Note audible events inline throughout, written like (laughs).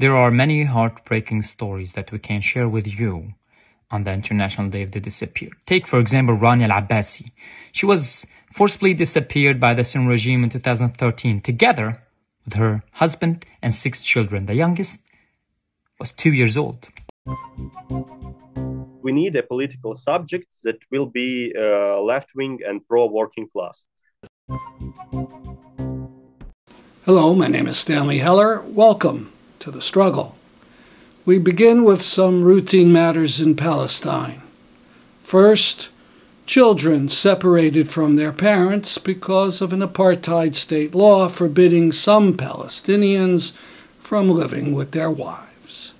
There are many heartbreaking stories that we can share with you on the International Day of the Disappeared. Take, for example, Rania Al Abbasi. She was forcibly disappeared by the Syrian regime in 2013, together with her husband and six children. The youngest was two years old. We need a political subject that will be uh, left wing and pro working class. Hello, my name is Stanley Heller. Welcome to the struggle. We begin with some routine matters in Palestine. First, children separated from their parents because of an apartheid state law forbidding some Palestinians from living with their wives.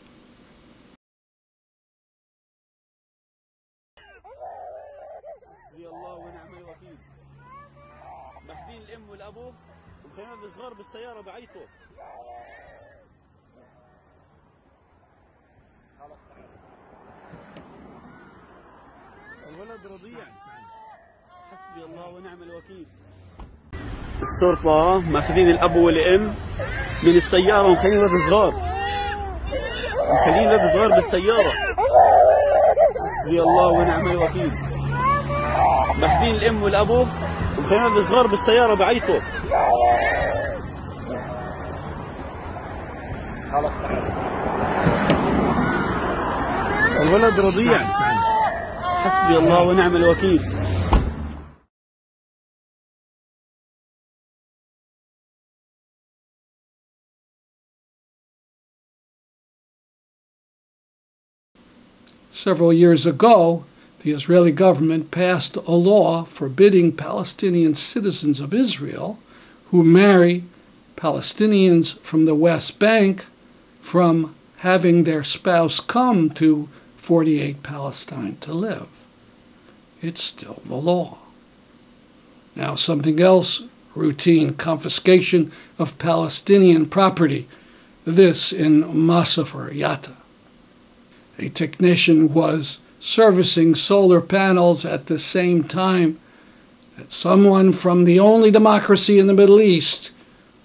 الولد رضيع حسبي الله ونعم الوكيل. الشرطة مأخذين الأب والأم من السيارة ومخلين ولد صغار مخلين ولد صغار بالسيارة. حسبي الله ونعم الوكيل. مأخذين الأم والأبو ومخلين ولد صغار بالسيارة بعيطوا الولد رضيع حسبي الله ونعم الوكيل Several years ago, the Israeli government passed a law forbidding Palestinian citizens of Israel who marry Palestinians from the West Bank from having their spouse come to 48 Palestine to live. It's still the law. Now, something else routine confiscation of Palestinian property. This in Masafer Yatta. A technician was servicing solar panels at the same time that someone from the only democracy in the Middle East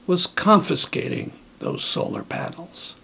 was confiscating those solar panels.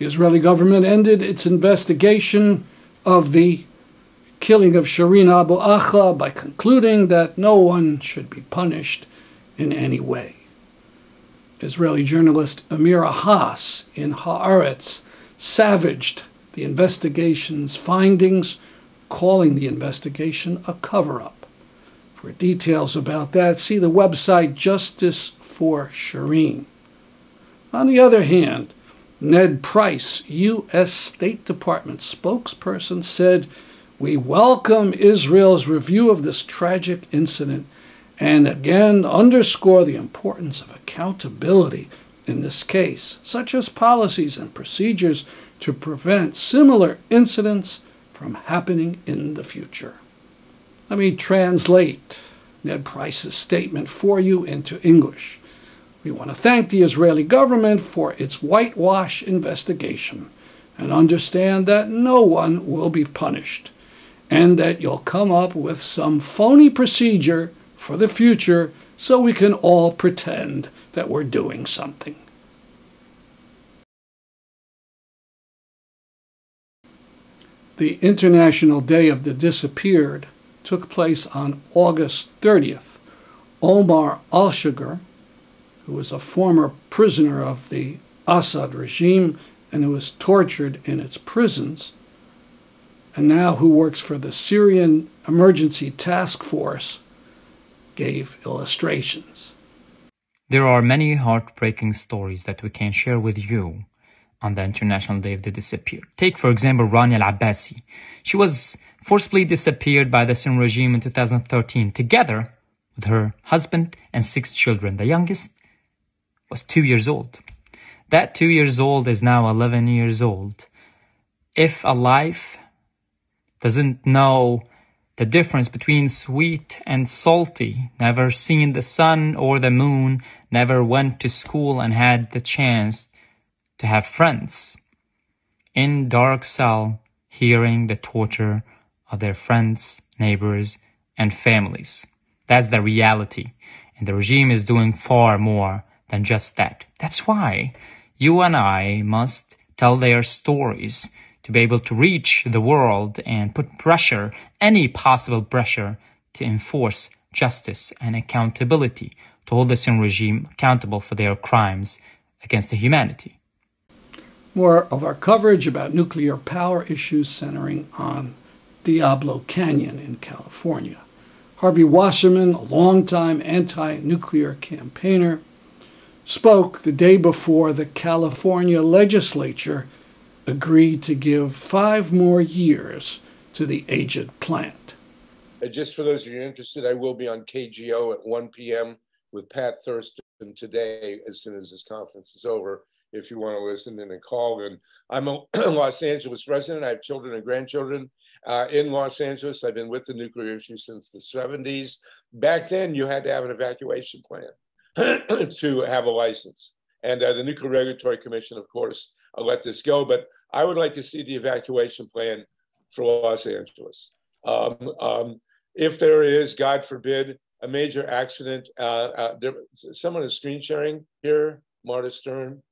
The Israeli government ended its investigation of the killing of Shireen Abu Akleh by concluding that no one should be punished in any way. Israeli journalist Amira Hass in Haaretz savaged the investigation's findings, calling the investigation a cover up. For details about that, see the website Justice for Shireen. On the other hand, Ned Price, U.S. State Department spokesperson, said, We welcome Israel's review of this tragic incident and again underscore the importance of accountability in this case, such as policies and procedures to prevent similar incidents from happening in the future. Let me translate Ned Price's statement for you into English. We want to thank the Israeli government for its whitewash investigation and understand that no one will be punished and that you'll come up with some phony procedure for the future so we can all pretend that we're doing something. The International Day of the Disappeared took place on August 30th. Omar Alshogre, who was a former prisoner of the Assad regime and who was tortured in its prisons, and now who works for the Syrian Emergency Task Force, gave illustrations. There are many heartbreaking stories that we can share with you on the International Day of the Disappeared. Take, for example, Rania Al Abbasi. She was forcibly disappeared by the Syrian regime in 2013, together with her husband and six children. The youngest was two years old. That two years old is now 11 years old. If a life doesn't know the difference between sweet and salty, never seen the sun or the moon, never went to school and had the chance to have friends. In dark cell, hearing the torture of their friends, neighbors, and families. That's the reality. And the regime is doing far more than just that. That's why you and I must tell their stories to be able to reach the world and put pressure, any possible pressure, to enforce justice and accountability, to hold the Syrian regime accountable for their crimes against the humanity. More of our coverage about nuclear power issues centering on Diablo Canyon in California. Harvey Wasserman, a longtime anti nuclear campaigner, spoke the day before the California legislature agreed to give five more years to the aged plant. Uh, just for those of you interested, I will be on KGO at 1 p.m. with Pat Thurston today as soon as this conference is over. If you want to listen in and call, and I'm a (clears throat) Los Angeles resident. I have children and grandchildren uh, in Los Angeles. I've been with the nuclear issue since the 70s. Back then, you had to have an evacuation plan (coughs) to have a license. And uh, the Nuclear Regulatory Commission, of course, uh, let this go. But I would like to see the evacuation plan for Los Angeles. Um, um, if there is, God forbid, a major accident, uh, uh, there, someone is screen sharing here, Marta Stern.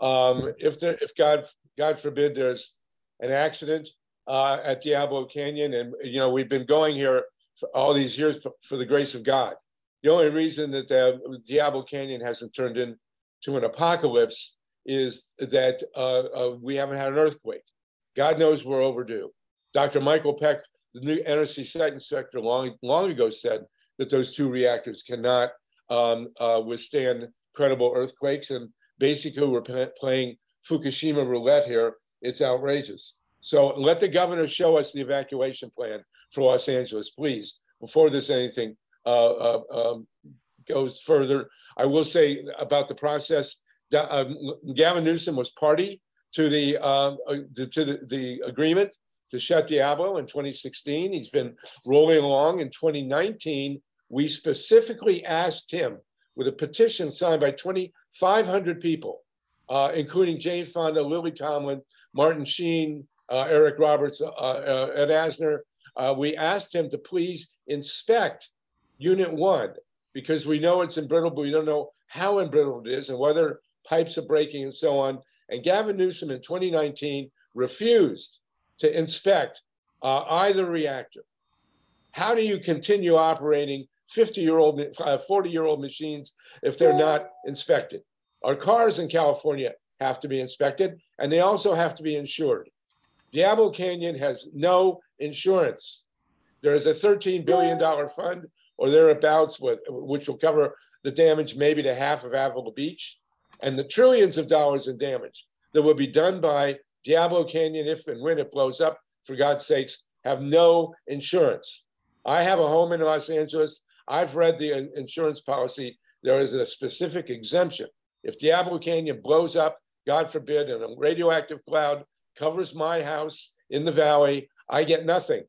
Um, if there, if God, God forbid, there's an accident uh, at Diablo Canyon, and you know we've been going here for all these years for, for the grace of God. The only reason that the Diablo Canyon hasn't turned into an apocalypse is that uh, uh, we haven't had an earthquake. God knows we're overdue. Dr. Michael Peck, the new NRC site inspector, long, long ago said that those two reactors cannot um, uh, withstand credible earthquakes. And basically, we're playing Fukushima roulette here. It's outrageous. So let the governor show us the evacuation plan for Los Angeles, please, before there's anything uh, uh, um, goes further. I will say about the process, uh, Gavin Newsom was party to the, um, uh, to the, the agreement to shut Diablo in 2016. He's been rolling along. In 2019, we specifically asked him with a petition signed by 2,500 people, uh, including Jane Fonda, Lily Tomlin, Martin Sheen, uh, Eric Roberts, uh, uh, Ed Asner. we asked him to please inspect Unit 1 because we know it's embrittled, but we don't know how embrittled it is and whether pipes are breaking and so on. And Gavin Newsom in 2019 refused to inspect uh, either reactor. How do you continue operating 50 year old, uh, 40 year old machines if they're not inspected? Our cars in California have to be inspected and they also have to be insured. Diablo Canyon has no insurance. There is a $13 billion fund or thereabouts, with, which will cover the damage maybe to half of Avila Beach and the trillions of dollars in damage that will be done by Diablo Canyon if and when it blows up, for God's sakes, have no insurance. I have a home in Los Angeles. I've read the insurance policy. There is a specific exemption. If Diablo Canyon blows up, God forbid, and a radioactive cloud covers my house in the valley, I get nothing.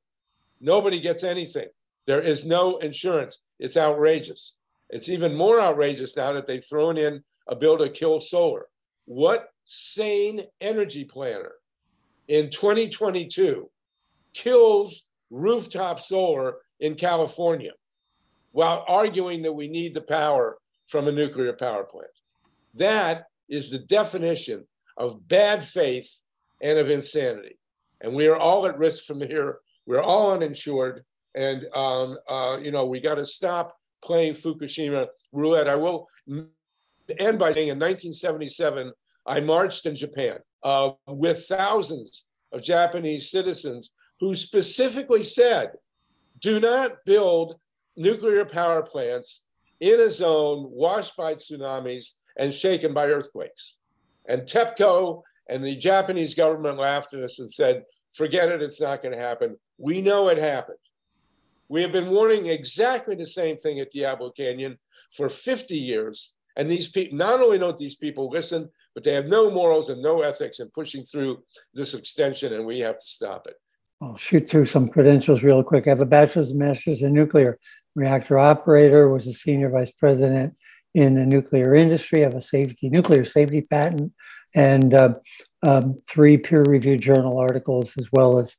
Nobody gets anything. There is no insurance. It's outrageous. It's even more outrageous now that they've thrown in a bill to kill solar. What sane energy planner in 2022 kills rooftop solar in California while arguing that we need the power from a nuclear power plant? That is the definition of bad faith and of insanity. And we are all at risk from here. We're all uninsured. And, um, uh, you know, we got to stop playing Fukushima roulette. I will end by saying in 1977, I marched in Japan uh, with thousands of Japanese citizens who specifically said, do not build nuclear power plants in a zone washed by tsunamis and shaken by earthquakes. And TEPCO and the Japanese government laughed at us and said, forget it, it's not going to happen. We know it happened. We have been warning exactly the same thing at Diablo Canyon for 50 years. And these people, not only don't these people listen, but they have no morals and no ethics in pushing through this extension, and we have to stop it. I'll shoot through some credentials real quick. I have a bachelor's and master's in nuclear reactor operator, was a senior vice president in the nuclear industry, have a safety nuclear safety patent, and uh, um, three peer-reviewed journal articles, as well as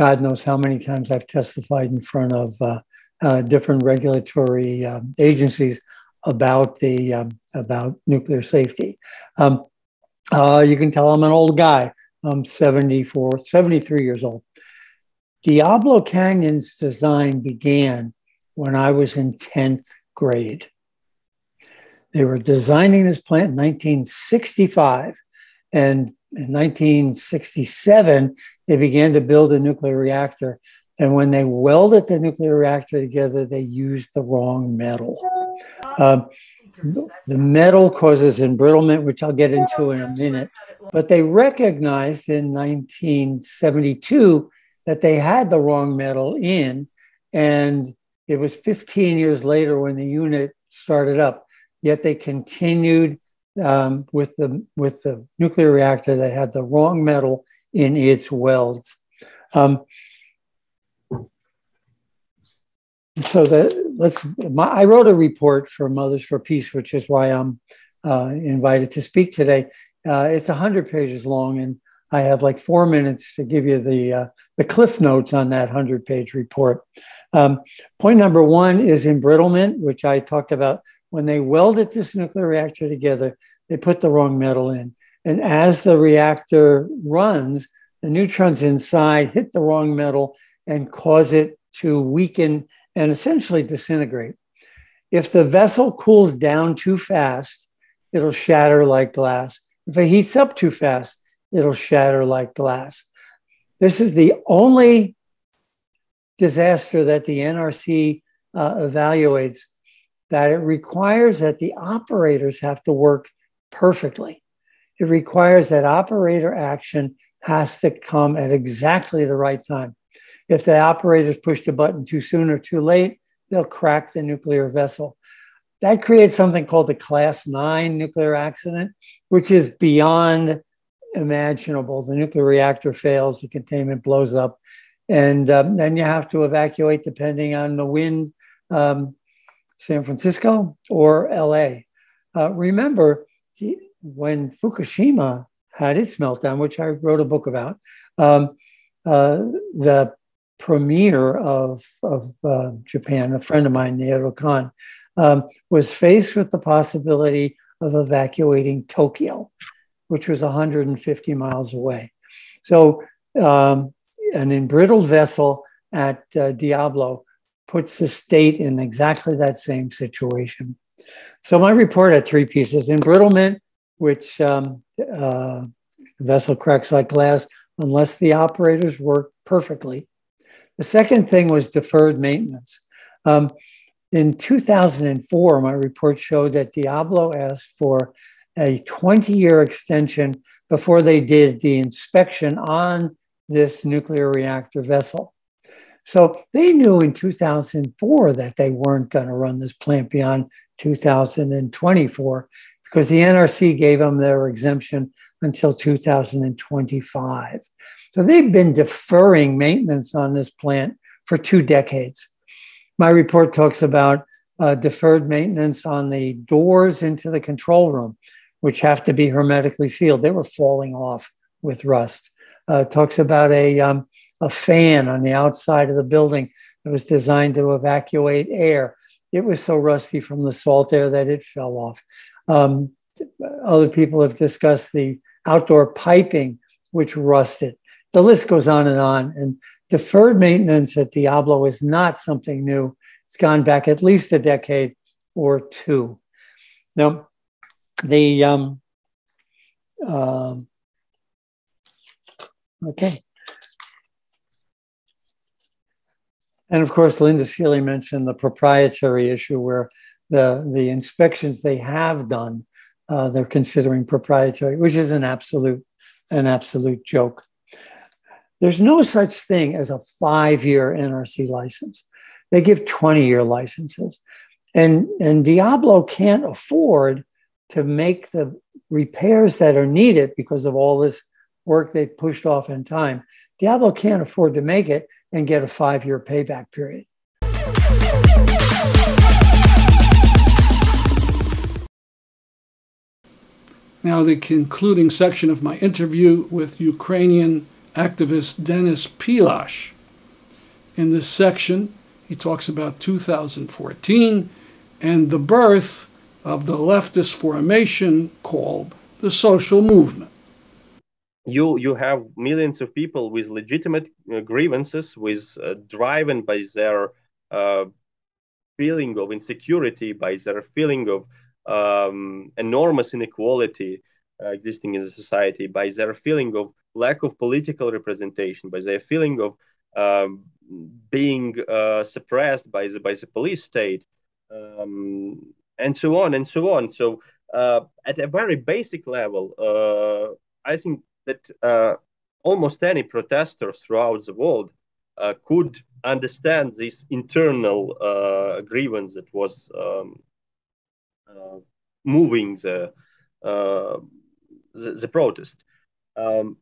God knows how many times I've testified in front of uh, uh, different regulatory um, agencies about the um, about nuclear safety. Um, uh, you can tell I'm an old guy. I'm 74, 73 years old. Diablo Canyon's design began when I was in 10th grade. They were designing this plant in 1965. And in 1967, they began to build a nuclear reactor. And when they welded the nuclear reactor together, they used the wrong metal. Uh, the metal causes embrittlement, which I'll get into in a minute. But they recognized in 1972 that they had the wrong metal in. And it was 15 years later when the unit started up. Yet they continued um, with the with the nuclear reactor that had the wrong metal in its welds. Um, so that let's. My, I wrote a report for Mothers for Peace, which is why I'm uh, invited to speak today. Uh, it's hundred pages long, and I have like four minutes to give you the uh, the cliff notes on that hundred page report. Um, point number one is embrittlement, which I talked about. When they welded this nuclear reactor together, they put the wrong metal in. And as the reactor runs, the neutrons inside hit the wrong metal and cause it to weaken and essentially disintegrate. If the vessel cools down too fast, it'll shatter like glass. If it heats up too fast, it'll shatter like glass. This is the only disaster that the NRC uh, evaluates that it requires that the operators have to work perfectly. It requires that operator action has to come at exactly the right time. If the operators push the button too soon or too late, they'll crack the nuclear vessel. That creates something called the class nine nuclear accident, which is beyond imaginable. The nuclear reactor fails, the containment blows up, and um, then you have to evacuate depending on the wind, um, San Francisco or LA. Uh, remember, when Fukushima had its meltdown, which I wrote a book about, um, uh, the premier of, of uh, Japan, a friend of mine, Naoto Kan, um, was faced with the possibility of evacuating Tokyo, which was 150 miles away. So, um, an embrittled vessel at uh, Diablo puts the state in exactly that same situation. So, my report had three pieces embrittlement, which um, uh, vessel cracks like glass unless the operators work perfectly. The second thing was deferred maintenance. Um, in 2004, my report showed that Diablo asked for a 20 year extension before they did the inspection on this nuclear reactor vessel. So they knew in 2004 that they weren't going to run this plant beyond 2024 because the NRC gave them their exemption until 2025. So they've been deferring maintenance on this plant for two decades. My report talks about uh, deferred maintenance on the doors into the control room, which have to be hermetically sealed. They were falling off with rust. Uh, talks about a, um, a fan on the outside of the building that was designed to evacuate air. It was so rusty from the salt air that it fell off. Um, other people have discussed the outdoor piping, which rusted. The list goes on and on. And deferred maintenance at Diablo is not something new. It's gone back at least a decade or two. Now, the um, uh, okay. And of course, Linda Seeley mentioned the proprietary issue where the the inspections they have done, uh, they're considering proprietary, which is an absolute an absolute joke. There's no such thing as a five year NRC license. They give 20 year licenses. And, and Diablo can't afford to make the repairs that are needed because of all this work they've pushed off in time. Diablo can't afford to make it and get a five year payback period. Now, the concluding section of my interview with Ukrainian activist Denys Pilash. In this section, he talks about 2014 and the birth of the leftist formation called the social movement. You, you have millions of people with legitimate uh, grievances, with uh, driven by their uh, feeling of insecurity, by their feeling of um, enormous inequality uh, existing in the society, by their feeling of lack of political representation, by their feeling of um, being uh, suppressed by the by the police state, um, and so on and so on. So, uh, at a very basic level, uh, I think that uh, almost any protester throughout the world uh, could understand this internal grievance that was um, moving the, the, the protest. Um,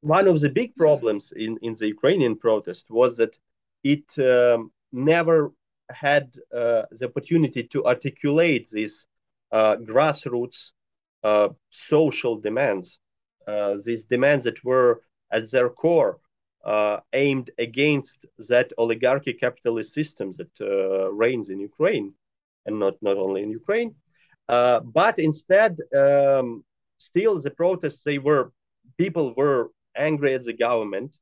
one of the big problems in, in the Ukrainian protest was that it um, never had uh, the opportunity to articulate these uh, grassroots uh, social demands, uh, these demands that were at their core uh, aimed against that oligarchy capitalist system that uh, reigns in Ukraine, and not, not only in Ukraine. but instead, um, still the protests, they were, people were angry at the government,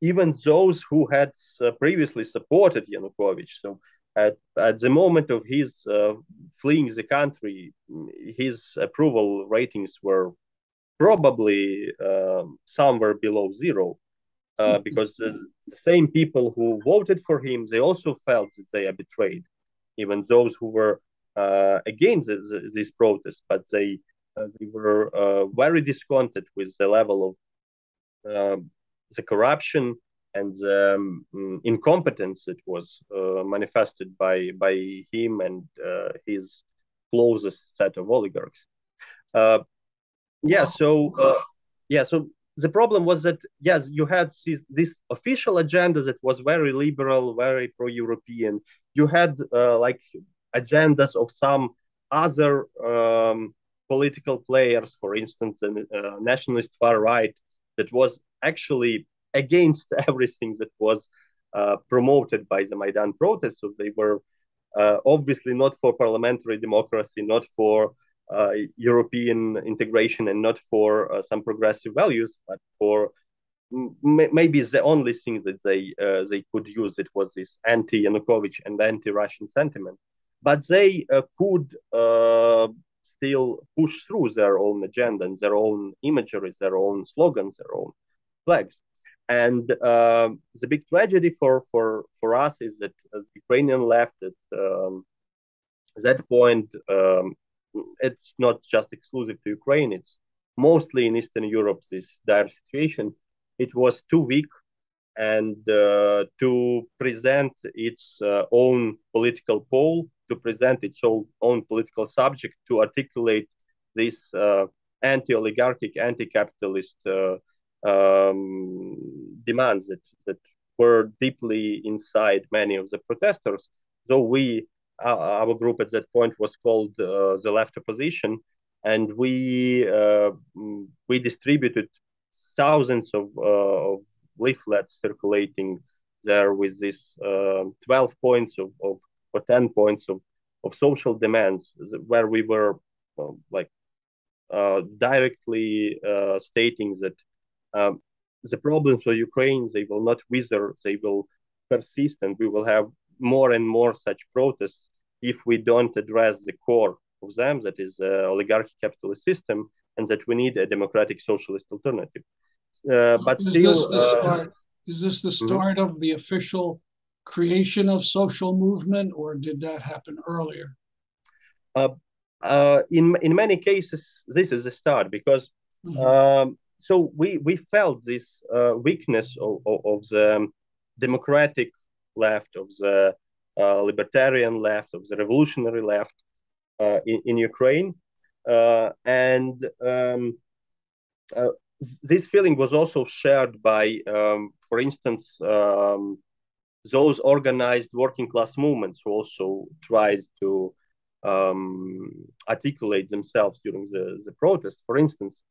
even those who had uh, previously supported Yanukovych. So at, at the moment of his uh, fleeing the country, his approval ratings were probably um, somewhere below zero. Uh, mm-hmm. because the, the, same people who voted for him, they also felt that they are betrayed, even those who were uh, against the, this protest, but they uh, they were uh, very discontented with the level of um, the corruption and the um, incompetence that was uh, manifested by by him and his closest set of oligarchs. Yeah, so yeah, so the problem was that yes, you had this, this official agenda that was very liberal, very pro-European. You had uh, like agendas of some other um, political players, for instance, the uh, nationalist far right that was actually against (laughs) everything that was uh, promoted by the Maidan protests. So they were uh, obviously not for parliamentary democracy, not for uh, European integration, and not for uh, some progressive values, but for maybe the only thing that they uh, they could use it was this anti-Yanukovych and anti-Russian sentiment. But they uh, could still push through their own agenda and their own imagery, their own slogans, their own flags. And uh, the big tragedy for, for, for us is that as Ukrainian left at um, that point, um, it's not just exclusive to Ukraine, it's mostly in Eastern Europe, this dire situation. It was too weak and uh, to present its uh, own political pole to present its own, political subject, to articulate these uh, anti-oligarchic, anti-capitalist uh, um, demands that, that were deeply inside many of the protesters. Though we, our group at that point was called uh, the left opposition, and we uh, we distributed thousands of, uh, of leaflets circulating there with these 12 points of, of or 10 points of, of social demands where we were um, like uh, directly uh, stating that um, the problems for Ukraine, they will not wither, they will persist, and we will have more and more such protests if we don't address the core of them, that is uh, oligarchy capitalist system, and that we need a democratic socialist alternative. Uh, but is still, this uh, is this the mm-hmm. start mm-hmm. of the official creation of social movement, or did that happen earlier? uh, uh, in in many cases, this is the start because mm-hmm. um, so we we felt this uh, weakness of, of, of, the democratic left, of the uh, libertarian left, of the revolutionary left uh, in, in Ukraine, and um, this feeling was also shared by, um, for instance, um, those organized working class movements who also tried to um, articulate themselves during the, the protest. For instance,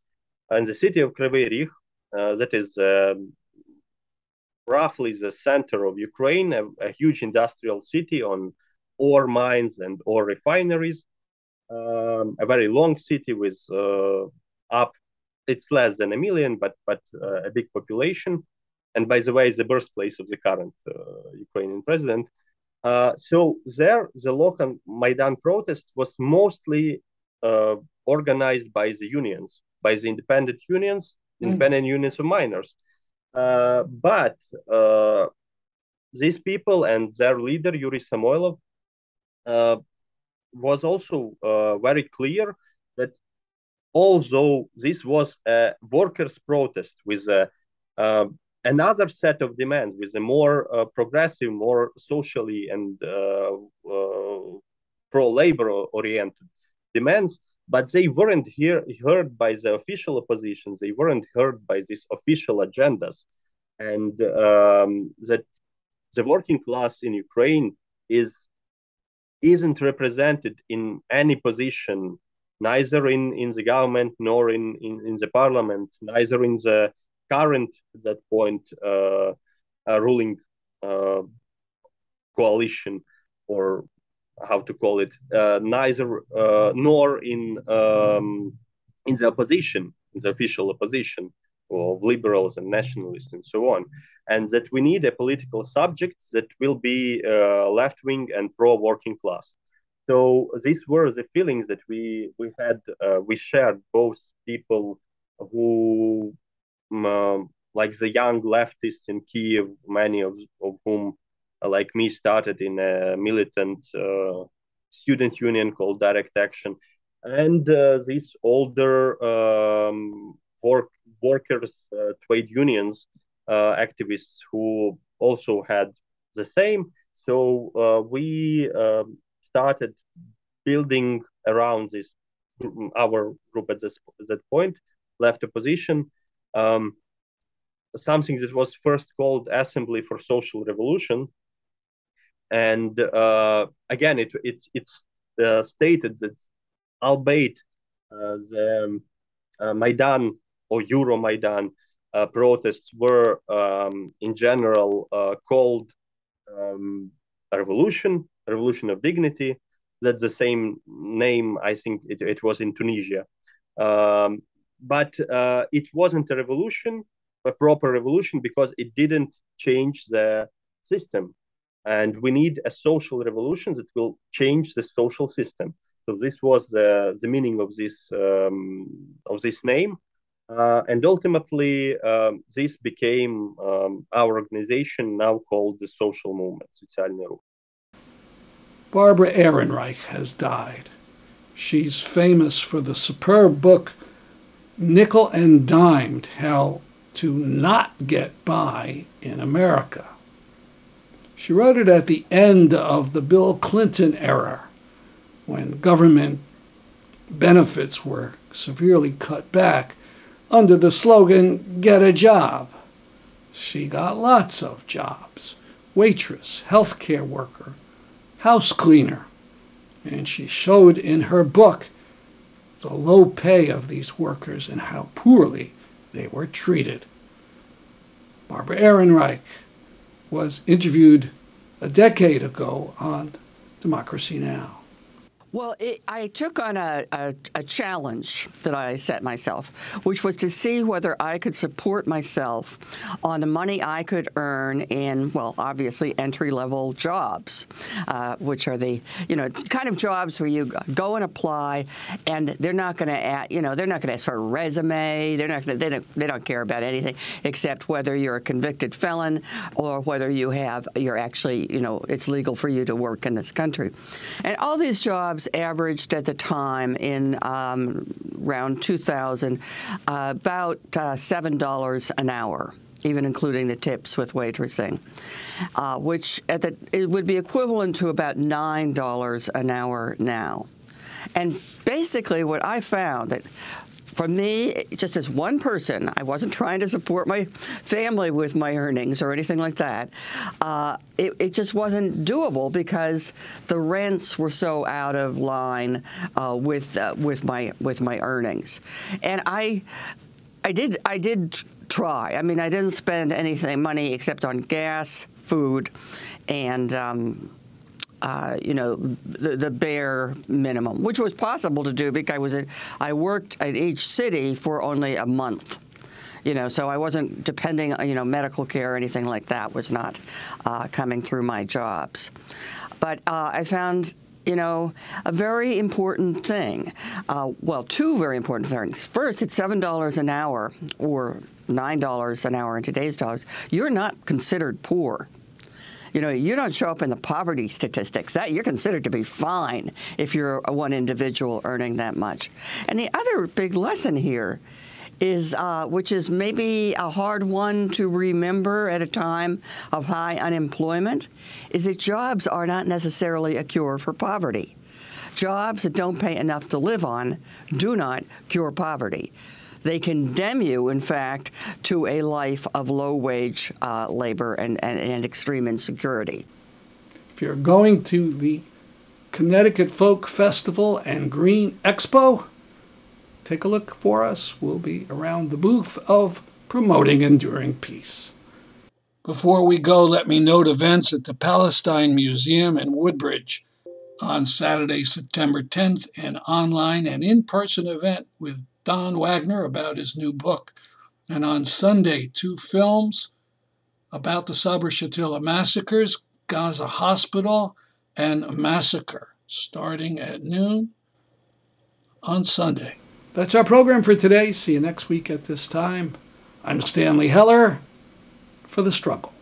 in the city of Kryvyi Rih, uh, that is um, roughly the center of Ukraine, a, a, huge industrial city on ore mines and ore refineries, um, a very long city with uh, up, it's less than a million, but but uh, a big population. And by the way, the birthplace of the current uh, Ukrainian president. Uh, so there, the local Maidan protest was mostly uh, organized by the unions, by the independent unions, mm. independent unions of miners. Uh, but uh, these people and their leader, Yuri Samoilov, uh, was also uh, very clear that although this was a workers' protest with a, another set of demands with a more uh, progressive, more socially and uh, uh, pro-labor oriented demands, but they weren't here, heard by the official opposition. They weren't heard by these official agendas, and um, that the working class in Ukraine is isn't represented in any position, neither in, in the government nor in, in, in the parliament, neither in the current at that point uh, ruling uh, coalition or how to call it, uh, neither uh, nor in um, in the opposition, in the official opposition of liberals and nationalists and so on, and that we need a political subject that will be uh, left wing and pro working class. So these were the feelings that we we had. Uh, we shared both people who um, like the young leftists in Kiev, many of, of whom, uh, like me, started in a militant uh, student union called Direct Action, and uh, these older um, work, workers, uh, trade unions, uh, activists who also had the same. So uh, we um, started building around this our group at this at that point, left opposition, um, something that was first called Assembly for Social Revolution. And uh, again, it, it it's uh, stated that, albeit uh, the um, Maidan or Euromaidan uh, protests were um, in general uh, called um, a revolution, a revolution of dignity. That's the same name, I think it, it was in Tunisia. Um, but uh, it wasn't a revolution, a proper revolution, because it didn't change the system. And we need a social revolution that will change the social system. So this was the, the meaning of this um, of this name, uh, and ultimately um, this became um, our organization now called the Social Movement, Социальный рух. Barbara Ehrenreich has died. She's famous for the superb book nickel and dimed how to not get by in America. She wrote it at the end of the Bill Clinton era when government benefits were severely cut back under the slogan, Get a Job. She got lots of jobs waitress, healthcare worker, house cleaner. And she showed in her book the low pay of these workers and how poorly they were treated. Barbara Ehrenreich was interviewed a decade ago on Democracy Now! Well, it, I took on a, a, a, challenge that I set myself, which was to see whether I could support myself on the money I could earn in, well, obviously entry level jobs, uh, which are the, you know, kind of jobs where you go and apply, and they're not going to, you know, they're not going to ask for a resume. They're not. Gonna, they don't. They don't care about anything except whether you're a convicted felon or whether you have. You're actually, you know, it's legal for you to work in this country, and all these jobs averaged at the time in um, around 2000 uh, about uh, $7 an hour even including the tips with waitressing, uh, which at the, it would be equivalent to about nine dollars an hour now. And basically, what I found that for me, just as one person, I wasn't trying to support my family with my earnings or anything like that. Uh, it, it, just wasn't doable because the rents were so out of line uh, with uh, with my with my earnings, and I. I did. I did try. I mean, I didn't spend anything money except on gas, food, and um, uh, you know the, the, bare minimum, which was possible to do because I was I worked at each city for only a month. You know, so I wasn't depending, on you know, medical care or anything like that was not uh, coming through my jobs. But uh, I found you know, a very important thing. Uh, well, two very important things. First, it's $7 an hour or $9 an hour in today's dollars. You're not considered poor. You know, you don't show up in the poverty statistics. That you're considered to be fine if you're one individual earning that much. And the other big lesson here is, uh, which is maybe a hard one to remember at a time of high unemployment, is that jobs are not necessarily a cure for poverty. Jobs that don't pay enough to live on do not cure poverty. They condemn you, in fact, to a life of low wage uh, labor and, and, and extreme insecurity. If you're going to the Connecticut Folk Festival and Green Expo, take a look for us. We'll be around the booth of Promoting Enduring Peace. Before we go, let me note events at the Palestine Museum in Woodbridge on Saturday, September 10th, an online and in person event with Don Wagner about his new book. And on Sunday, two films about the Sabra Shatila massacres, Gaza Hospital, and Massacre, starting at noon on Sunday. That's our program for today. See you next week at this time. I'm Stanley Heller for The Struggle.